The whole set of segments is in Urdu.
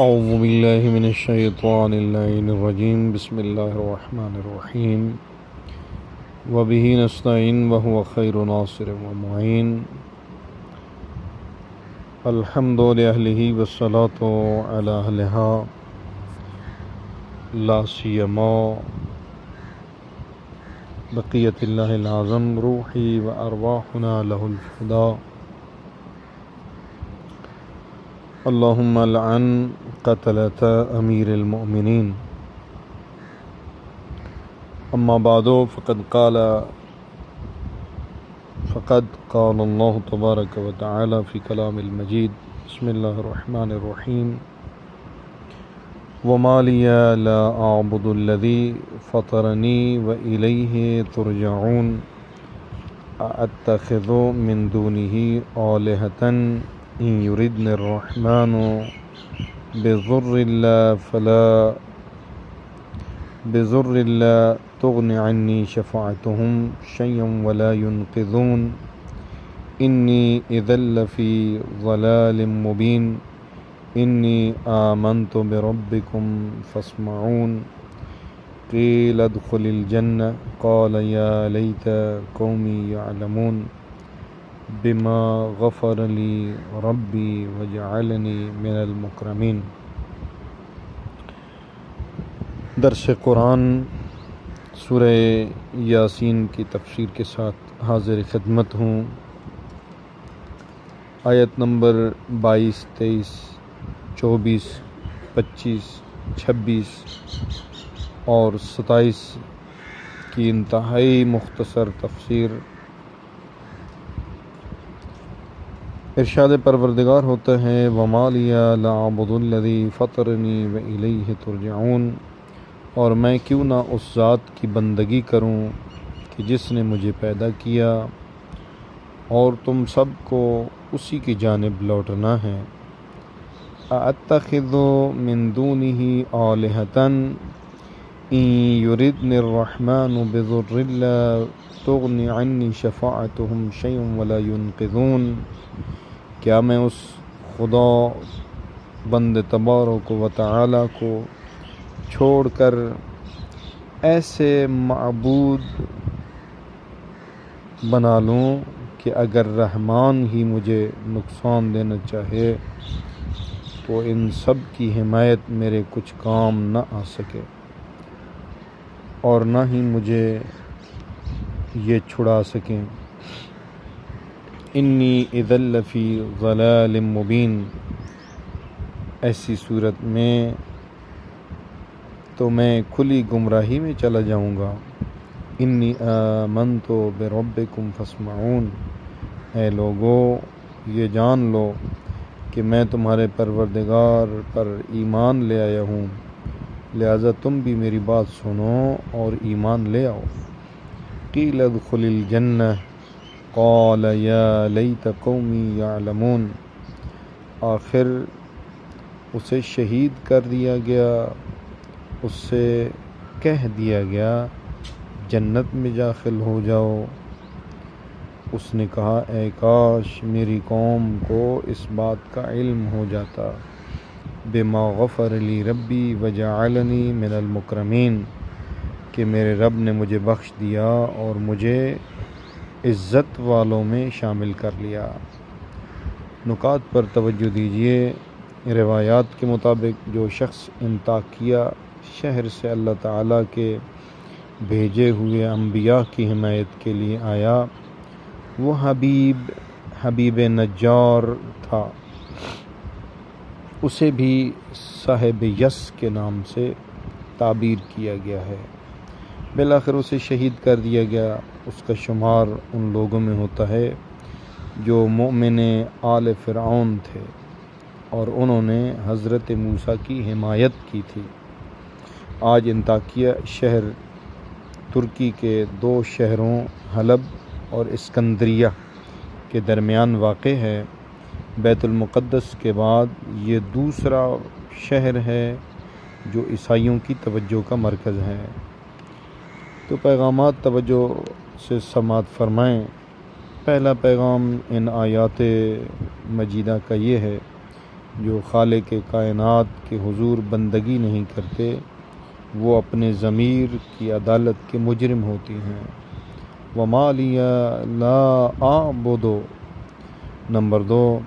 أعوذ بالله من الشيطان اللعين الرجيم. بسم الله الرحمن الرحيم. وبه نستعين وهو خير ناصر ومعين. الحمد لأهله والصلاة على أهلها. لا سيما. بقية الله العظم، روحي وأرواحنا له الفداء اللهم لعن قتلة أمير المؤمنين. أما بعد فقد قال فقد قال الله تبارك وتعالى في كلام المجيد بسم الله الرحمن الرحيم. وما لي لا أعبد الذي فطرني وإليه ترجعون. أتخذ من دونه آلهة إن يردن الرحمن بضر لا فلا بضر لا تغن عني شفاعتهم شيئا ولا ينقذون. إني إذا لفي ضلال مبين. إني آمنت بربكم فاسمعون. قيل ادخل الجنة قال يا ليت قومي يعلمون. بما غفر لي ربي وجعلني من المكرمين. درس قرآن سورہ یاسین کی تفسیر کے ساتھ حاضر خدمت ہوں۔ آیت نمبر بائیس، تیئیس، چوبیس، پچیس، چھبیس اور ستائیس کی انتہائی مختصر تفسیر ارشاد پروردگار ہوتا ہے ومالیہ لعبد الذی فطرنی و الیہ ترجعون۔ اور میں کیوں نہ اس ذات کی بندگی کروں کہ جس نے مجھے پیدا کیا، اور تم سب کو اسی کی جانب لوٹنا ہے۔ اتخذ من دونه آلهة؟ إن يردن الرحمن بضر لا تغني عني شفاعتهم شيئا ولا ينقذون۔ کیا میں اس خدا بند تبارک و تعالی کو چھوڑ کر ایسے معبود بنا لوں کہ اگر رحمان ہی مجھے نقصان دینا چاہے تو ان سب کی حمایت میرے کچھ کام نہ آ سکے اور نہ ہی مجھے یہ چھڑا سکیں۔ انی اذل فی ضلال مبین۔ ایسی صورت میں تو میں کھلی گمراہی میں چلا جاؤں گا۔ انی آمنت بربکم فاسمعون۔ اے لوگو، یہ جان لو کہ میں تمہارے پروردگار پر ایمان لے آیا ہوں۔ لہذا تم بھی میری بات سنو اور ایمان لے آؤ۔ قیل ادخل الجنہ۔ قال یا لیت قومی یعلمون آخر اسے شہید کر دیا گیا اس سے کہہ دیا گیا، جنت میں داخل ہو جاؤ۔ اس نے کہا، اے کاش میری قوم کو اس بات کا علم ہو جاتا۔ بما غفر لی ربی وجعلنی من المکرمین، کہ میرے رب نے مجھے بخش دیا اور مجھے عزت والوں میں شامل کر لیا۔ نکات پر توجہ دیجیے روایات کے مطابق جو شخص انتاکیہ شہر سے اللہ تعالیٰ کے بھیجے ہوئے انبیاء کی حمایت کے لیے آیا، وہ حبیب حبیب نجار تھا۔ اسے بھی صاحب یس کے نام سے تعبیر کیا گیا ہے۔ بالآخر اسے شہید کر دیا گیا۔ اس کا شمار ان لوگوں میں ہوتا ہے جو مومن آل فرعون تھے اور انہوں نے حضرت موسیٰ کی حمایت کی تھی۔ آج انتاکیہ شہر ترکی کے دو شہروں حلب اور اسکندریہ کے درمیان واقع ہے۔ بیت المقدس کے بعد یہ دوسرا شہر ہے جو عیسائیوں کی توجہ کا مرکز ہے۔ تو پیغامات توجہ سے سماعت فرمائیں۔ پہلا پیغام ان آیات مجیدہ کا یہ ہے، جو خالق کائنات کے حضور بندگی نہیں کرتے، وہ اپنے ضمیر کی عدالت کے مجرم ہوتی ہیں۔ ومالیہ لا آبدو نمبر دو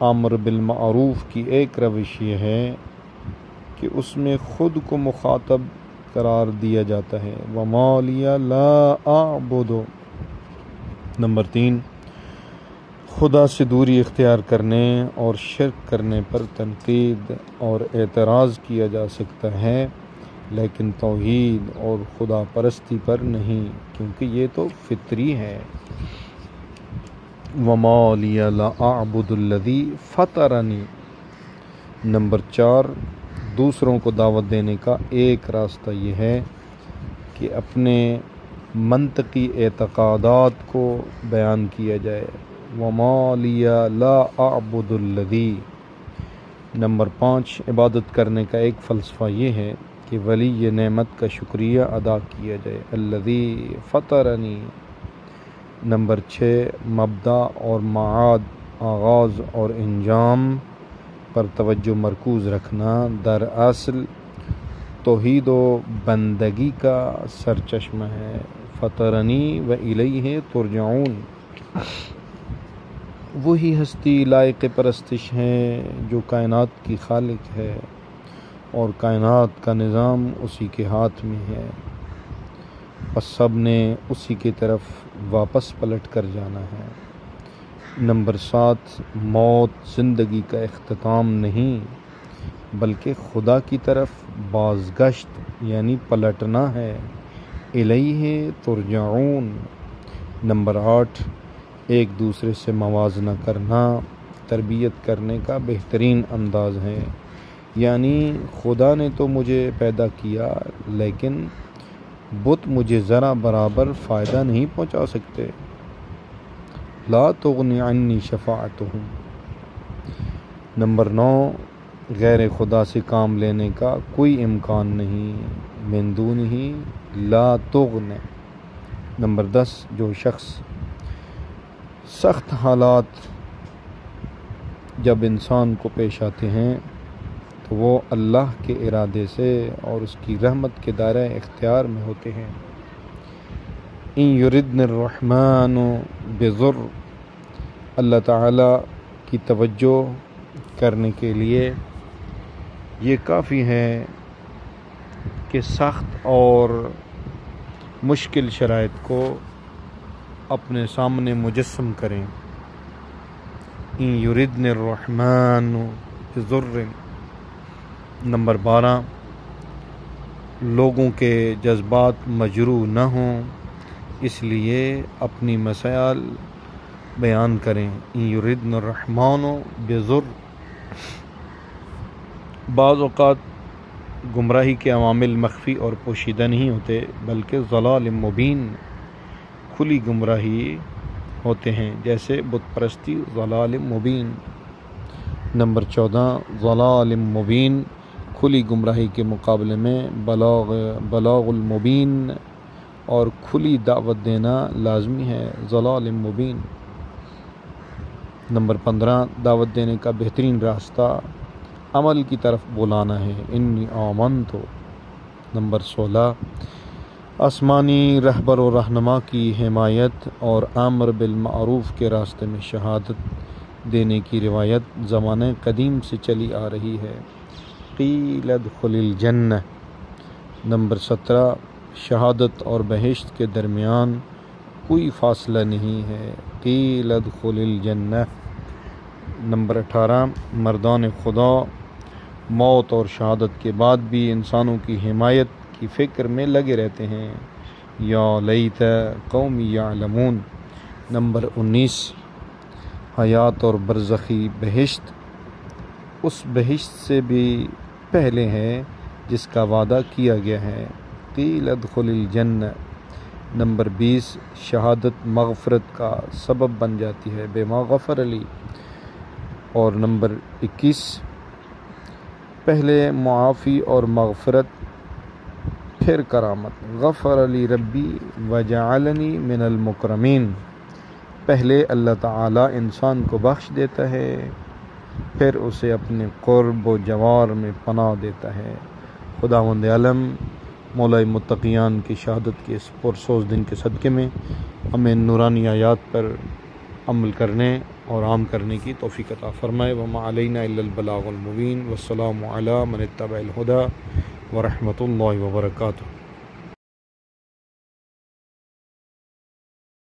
عامر بالمعروف کی ایک روش یہ ہے کہ اس میں خود کو مخاطب قرار دیا جاتا ہے۔ ومالیہ لا آبدو نمبر تین، خدا سے دوری اختیار کرنے اور شرک کرنے پر تنقید اور اعتراض کیا جا سکتا ہے، لیکن توحید اور خدا پرستی پر نہیں، کیونکہ یہ تو فطری ہے۔ ومالیہ لا اعبد الذی فطرنی نمبر چار دوسروں کو دعوت دینے کا ایک راستہ یہ ہے کہ اپنے منطقی اعتقادات کو بیان کیا جائے۔ ومالیہ لا اعبد الذی نمبر پانچ، عبادت کرنے کا ایک فلسفہ یہ ہے کہ ولی نعمت کا شکریہ ادا کیا جائے۔ الذی فطرنی نمبر چھ، مبدا اور معاد، آغاز اور انجام۔ پر توجہ مرکوز رکھنا در اصل توحید و بندگی کا سرچشمہ ہے۔ فطرنی و الیہ ترجعون۔ وہی ہستی لائق پرستش ہیں جو کائنات کی خالق ہے اور کائنات کا نظام اسی کے ہاتھ میں ہے۔ بس سب نے اسی کی طرف واپس پلٹ کر جانا ہے۔ نمبر سات، موت زندگی کا اختتام نہیں، بلکہ خدا کی طرف بازگشت یعنی پلٹنا ہے۔ الیہ ترجعون۔ نمبر آٹھ، ایک دوسرے سے موازنہ کرنا، تربیت کرنے کا بہترین انداز ہے۔ یعنی خدا نے تو مجھے پیدا کیا، لیکن بت مجھے ذرا برابر فائدہ نہیں پہنچا سکتے۔ لا تغنی عنی شفاعتہم۔ نمبر نو، غیر خدا سے کام لینے کا کوئی امکان نہیں، من دون ہی لا تغن۔ نمبر دس، جو شخص سخت حالات جب انسان کو پیش آتے ہیں، تو وہ اللہ کے ارادے سے اور اس کی رحمت کے دائرہ اختیار میں ہوتے ہیں۔ ان یردن الرحمن بذر اللہ تعالیٰ کی توجہ کرنے کے لیے یہ کافی ہے کہ سخت اور مشکل شرائط کو اپنے سامنے مجسم کریں۔ ان یردن الرحمن بذر نمبر بارہ، لوگوں کے جذبات مجروح نہ ہوں، اس لیے اپنی مسائل بیان کریں۔ یردن الرحمن و بزر بعض اوقات گمراہی کے عوامل مخفی اور پوشیدہ نہیں ہوتے، بلکہ ضلال مبین، کھلی گمراہی ہوتے ہیں، جیسے بت پرستی ضلال مبین۔ نمبر چودہ، ضلال مبین، کھلی گمراہی کے مقابلے میں بلاغ بلاغ المبین اور کھلی دعوت دینا لازمی ہے۔ ضلال مبین۔ نمبر پندرہ، دعوت دینے کا بہترین راستہ عمل کی طرف بلانا ہے۔ انی آمن تو نمبر سولہ، آسمانی رہبر و رہنما کی حمایت اور عامر بالمعروف کے راستے میں شہادت دینے کی روایت زمانہ قدیم سے چلی آ رہی ہے۔ قیل ادخل الجنہ۔ نمبر سترہ، شہادت اور بہشت کے درمیان کوئی فاصلہ نہیں ہے۔ قیل ادخل الجنہ۔ نمبر اٹھارہ، مردان خدا۔ موت اور شہادت کے بعد بھی انسانوں کی حمایت کی فکر میں لگے رہتے ہیں۔ یا لیت قومی یعلمون۔ نمبر انیس، حیات اور برزخی بہشت۔ اس بہشت سے بھی پہلے ہے جس کا وعدہ کیا گیا ہے۔ قیل ادخل الجنہ۔ نمبر بیس، شہادت مغفرت کا سبب بن جاتی ہے بے مغفر علی۔ اور نمبر اکیس، پہلے معافی اور مغفرت، پھر کرامت۔ غفر علی ربی وجعلنی من المکرمین۔ پہلے اللہ تعالی انسان کو بخش دیتا ہے، پھر اسے اپنے قرب و جوار میں پناہ دیتا ہے۔ خدا مند عالم مولا متقیان کی شہادت کے اس پرسوز دن کے صدقے میں ہمیں نورانی آیات پر عمل کرنے اور عام کرنے کی توفیق عطا فرمائے۔ وما علینا الا البلاغ المبین۔ والسلام علی من اتبع الہدا ورحمۃ اللہ وبرکاتہ۔